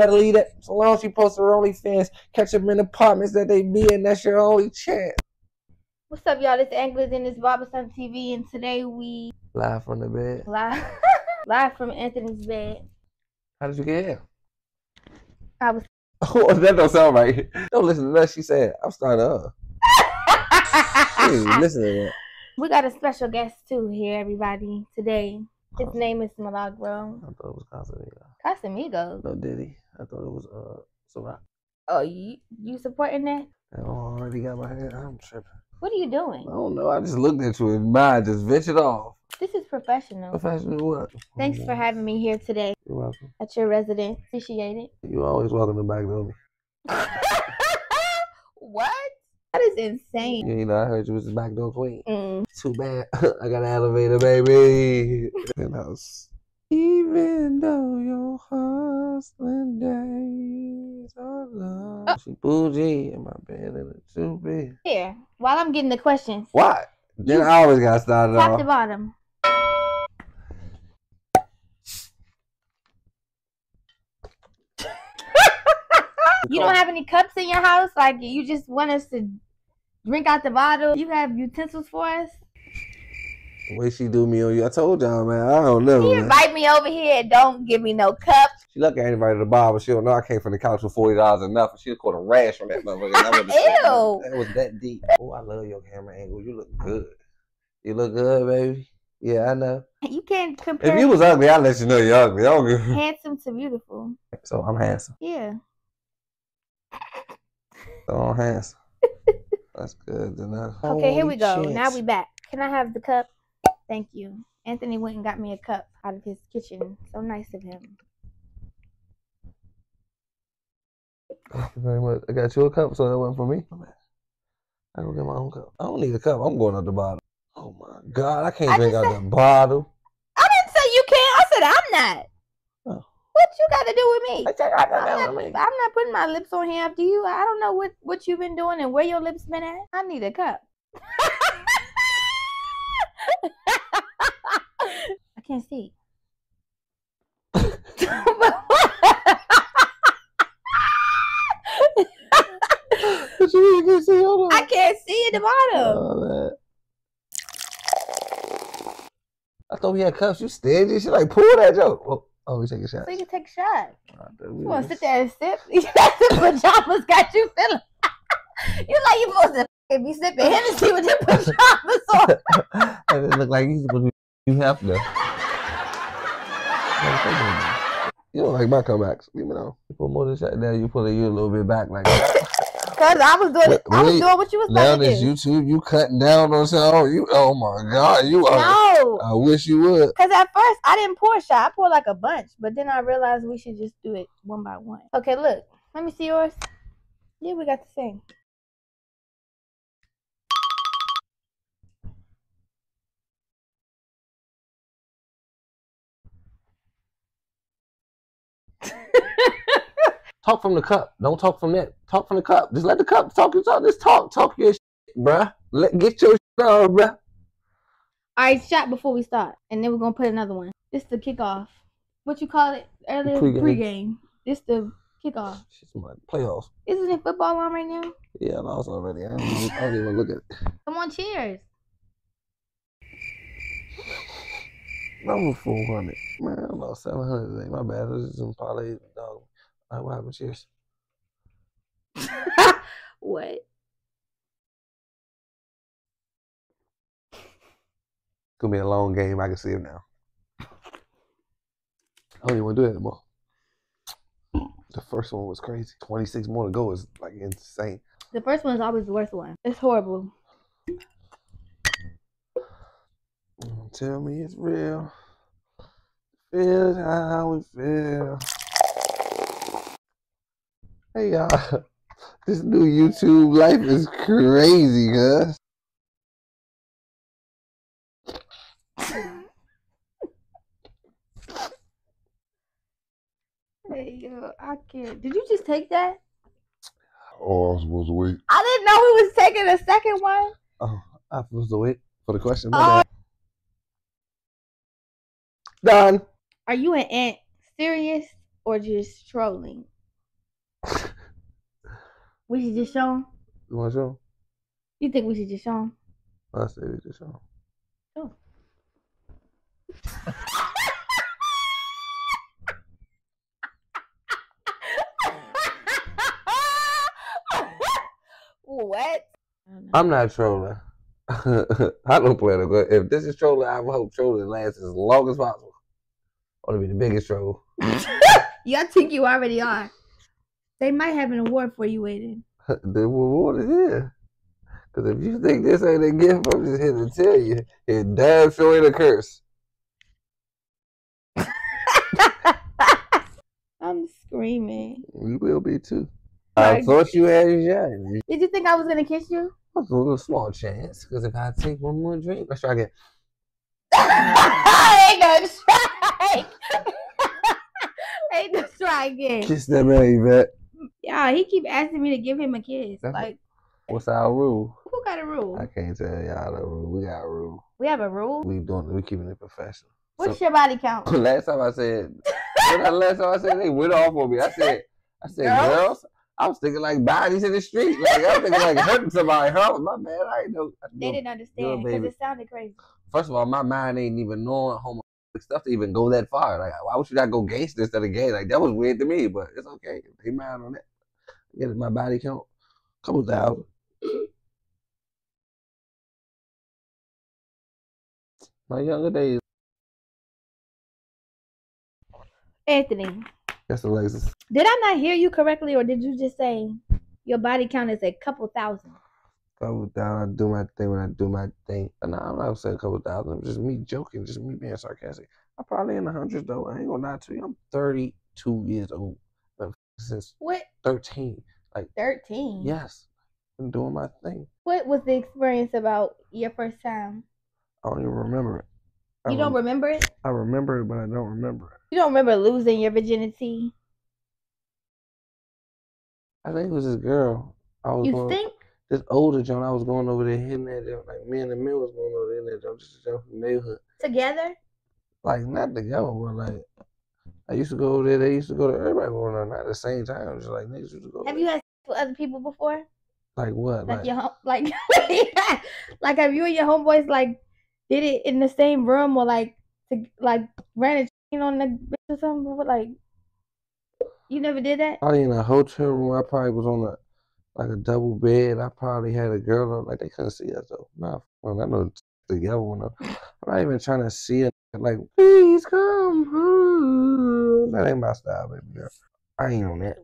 better leave that alone. She posted her OnlyFans. Catch them in apartments that they be in. That's your only chance. What's up, y'all? It's Ant Glizzy in this Barbarason TV, and today we Live from the bed. live live from Anthony's bed. How did you get here? I was Oh, that don't sound right. Don't listen to that. She said, I'm starting up. Listen to that. we got a special guest too here, everybody. Today, his name is Milagro I thought it was Casamigo. Casamigos. No, Diddy. I thought it was uh Ciroc. Oh, you you supporting that? I already got my hand. I'm tripping. What are you doing? I don't know. I just looked at you and mine just ventured off. This is professional. Professional what? Thanks for having me here today You're welcome. at your residence. Appreciate it. You're always welcome to back door me. what? That is insane. You know, I heard you was the back door queen. Mm. Too bad. I got an elevator, baby. In house. Even though your hustling days are long. She bougie in my bed in a two bed. Here, while I'm getting the questions, What? Then I always got started top to bottom. You don't have any cups in your house? Like you just want us to drink out the bottle? You have utensils for us? The way she do me on you. I told y'all, man. I don't know. You Man. invite me over here and don't give me no cups. She look at anybody the bar, but she don't know I came from the couch for forty dollars enough, and. She caught a rash from that motherfucker. That Ew. that was that deep. Oh, I love your camera angle. You look good. You look good, baby. Yeah, I know. You can't compare If you was ugly, I'd let you know you're ugly. I don't give handsome to beautiful. So I'm handsome. Yeah. So I'm handsome. That's good know. Okay, here we go. Now we back. Can I have the cup? Thank you. Anthony went and got me a cup out of his kitchen. So nice of him. Thank you very much. I got you a cup, so that wasn't for me. I go get my own cup. I don't need a cup. I'm going out the bottle. Oh my god, I can't I drink out said- the bottle. I didn't say you can't. I said I'm not. Oh. What you got to do with me? I think I got I'm not, me. I'm not putting my lips on here after you. I don't know what, what you've been doing and where your lips been at. I need a cup. I can't see. What you mean you can't see? I can't see at the bottom. Oh. I thought we had cups. You stingy. She like pull that joke. Oh. Oh, we take a shot. So you can take a shot. I You want to sit there and sip? the pajamas got you feeling. you like you supposed to be sipping Hennessy with your pajamas on. and it look like he's supposed to be you have to. You don't like my comebacks. Leave me alone. You put more than shot down, you pull it you a little bit back like that. Cause I was doing it. I was doing what you was Now supposed this. YouTube, you cutting down on something. Oh, you oh my god, you are No. I wish you would. Cause at first I didn't pour a shot. I poured like a bunch, but then I realized we should just do it one by one. Okay, look. Let me see yours. Yeah, we got the same. Talk from the cup. Don't talk from that. Talk from the cup. Just let the cup talk your talk. Just talk. Talk your shit, bruh. Let get your shit on, bruh. All right, shot before we start, and then we're gonna put another one. This is the kickoff. What you call it earlier? Pre-game. Pre-game. This the kickoff. Shit's my playoffs. Isn't it football on right now? Yeah, I lost already. I don't, even, I don't even look at it. Come on, cheers. Number 400. Man, I lost 700 today. My bad. This is some parlay dog. Right, what happened? Cheers. what? It's to be a long game. I can see it now. I don't even want to do it anymore. The first one was crazy. 26 more to go is like insane. The first one is always the worst one. It's horrible. Tell me it's real. Feel how we feel. Hey y'all, this new YouTube life is crazy, cuz. Hey, yo, I can't. Did you just take that? Oh, I was supposed to wait. I didn't know we was taking a second one. Oh, I was supposed to wait for the question. Oh. Done. Are you an ant serious or just trolling? We should just show him. You want to show 'em? You think we should just show him? I say we just show 'em. what? I'm not trolling. I don't plan to go. If this is trolling, I hope trolling lasts as long as possible. I want to be the biggest troll. Yeah, I think you already are. They might have an award for you waiting. the reward is here. Because if you think this ain't a gift, I'm just here to tell you, it damn sure ain't a curse. I'm screaming. You will be too. I thought you had a shot. Did you think I was gonna kiss you? That's a little small chance. Because if I take one more drink, let's try again. ain't no try. ain't no try again. Kiss that man, Yvette. Yeah, he keep asking me to give him a kiss. That's- Like, What's our rule? who got a rule? I can't tell y'all the rule. We got a rule. We have a rule. We doing. We keeping it professional. What's So- your body count? last time I said, when I- last time I said they went off on me. I said, I said, Girls? girls. I was thinking like bodies in the street. Like I was thinking like hurting somebody. Hurt my bad. I ain't know. They didn't understand because it sounded crazy. First of all, my mind ain't even knowing homo stuff to even go that far. Like, why would you not go gangster instead of gay? Like that was weird to me, but it's okay. They mind on that. Get my body count, couple thousand. My younger days. Anthony, That's Alexis. did I not hear you correctly, or did you just say your body count is a couple thousand? Couple thousand. I do my thing when I do my thing. And I'm not saying a couple thousand. Just me joking. Just me being sarcastic. I'm probably in the hundreds though. I ain't gonna lie to you. I'm 32 years old. Since What? 13. Like Thirteen. Yes. I'm doing my thing. What was the experience about your first time? I don't even remember it. I You don't rem- remember it? I remember it, but I don't remember it. You don't remember losing your virginity? I think it was this girl. I was You going, think? This older John. I was going over there hitting that joint. Like me and the men was going over there in that joint, just a joint from the neighborhood. Together? Like not together, but like I used to go over there. They used to go to everybody going on, not at the same time. Just like niggas used to go. Have you had with other people before? like what? Like Like, your hom- like like have you and your homeboys like did it in the same room or like to, like ran a chain on the bitch or something? Like you never did that? probably in a hotel room. I probably was on a like a double bed. I probably had a girl on. Like they couldn't see us though. Nah, well, I know together one though. I'm not even trying to see it. Like please come home. That ain't my style, baby girl. I ain't on that.